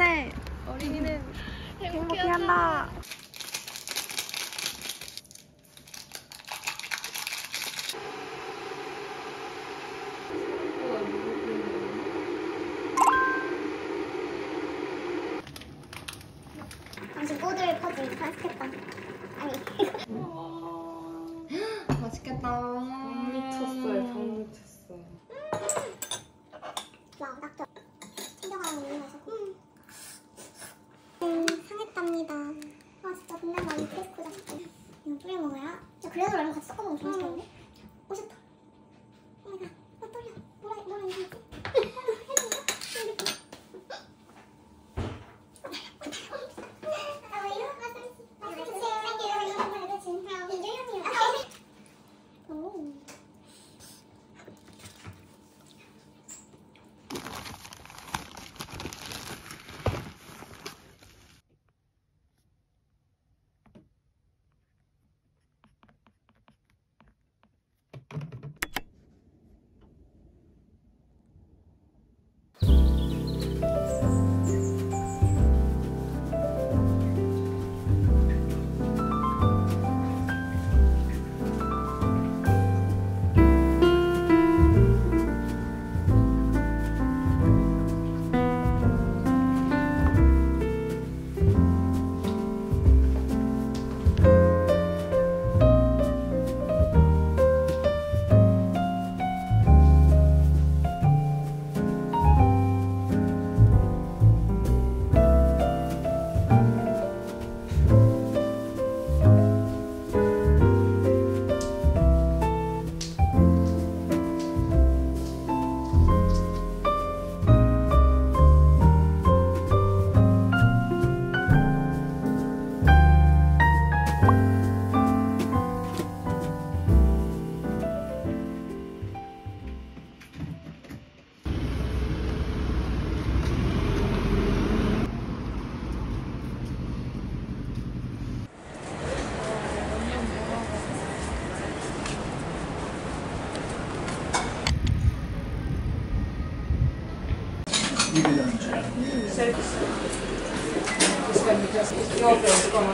만세! 어린이는 행복해 한다. 당신 꼬들 퍼즐 맛있겠다. 아니. 맛있겠다. 미쳤어요,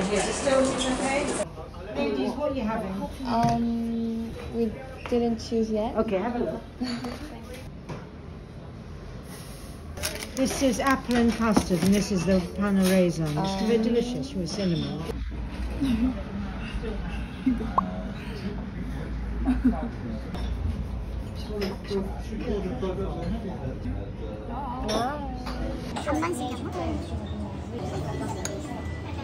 Ladies, what are you having? Um, we didn't choose yet. Okay, have a look. This is apple and custard, and this is the pan au raisin. It's very delicious with cinnamon. 반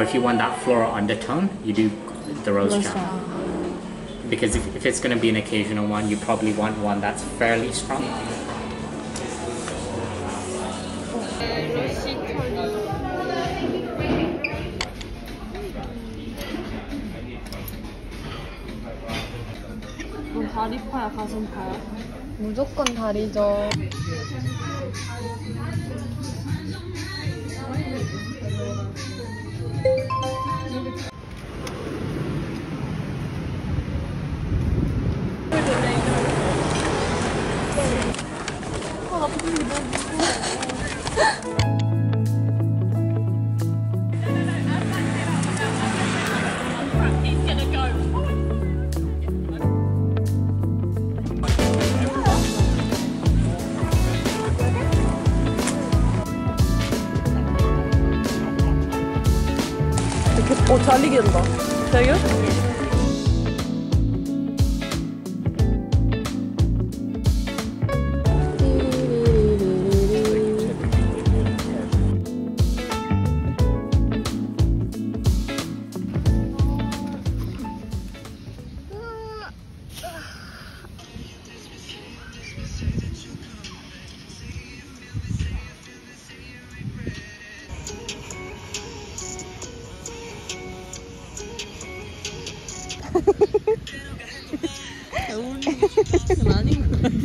Or if you want that floral undertone, you do the rose jam. Because if, if it's going to be an occasional one, you probably want one that's fairly strong. 넌 다리파야, 가슴파야? 무조건 다리죠. 어, 잘 이긴다. 대결? 아닌 것 같아.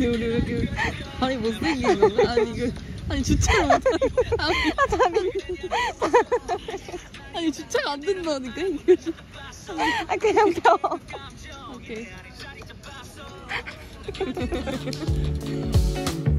우리 왜 이렇게 발이 못생긴 건가? 아니 이거 아니 주차를 못하는 아니 아니 주차가 안 된다니까 이게. 아 그냥 펴. 오케이.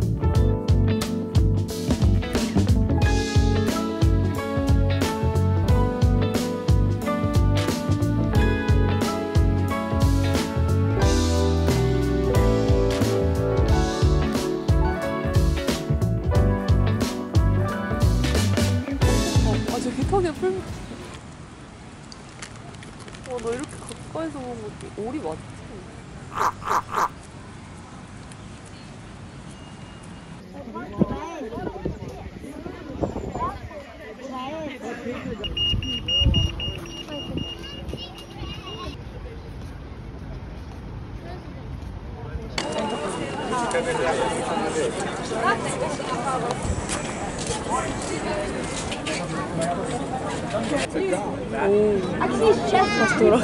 다시 돌아.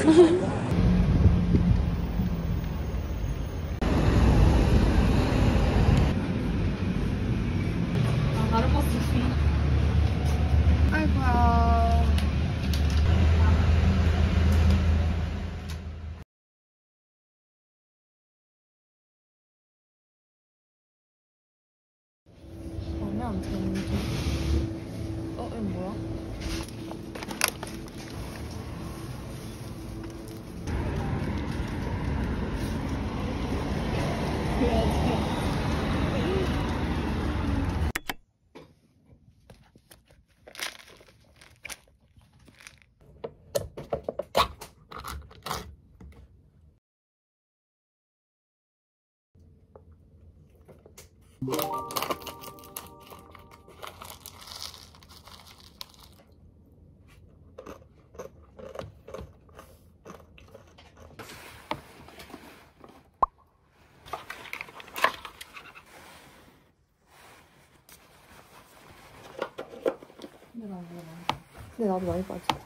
아이고야. 마음에 안 드는데. 어, 이거 뭐야? 근데 나도 많이 빠져.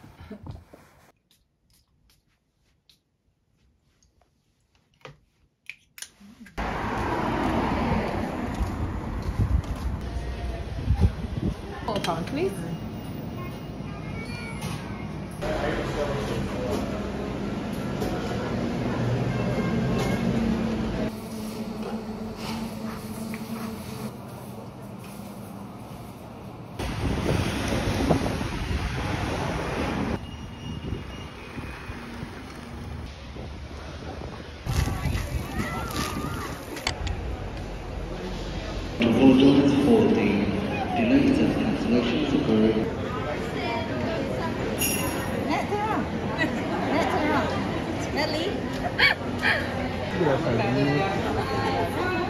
어, Nelly.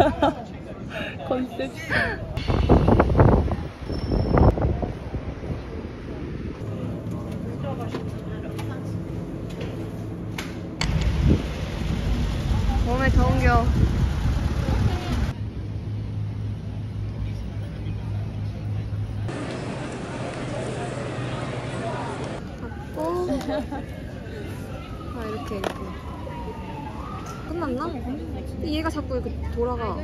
컨셉. 몸에 더 옮겨. 잡고. 아, 이렇게, 이렇게. 끝났나? 근데 얘가 자꾸 이렇게 돌아가.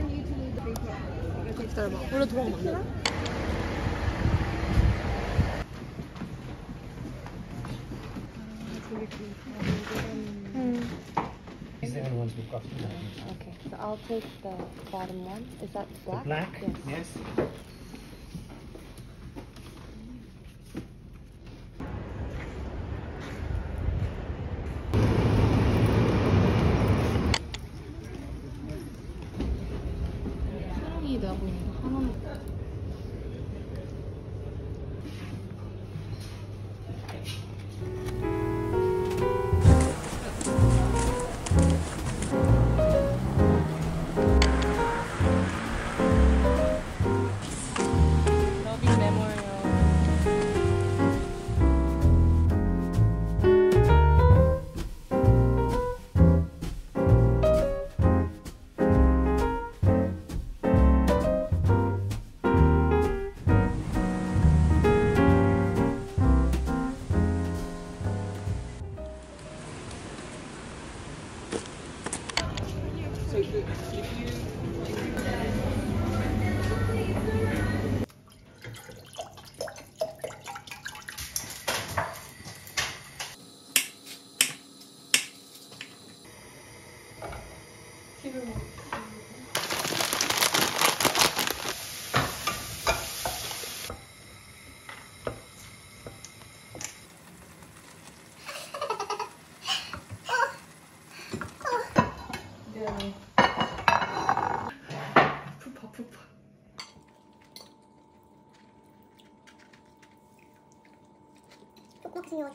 기다려봐. 원래 돌아가면 안 돼? the. Okay, so I'll take the bottom one. Is that black? Black? Yes. Yes.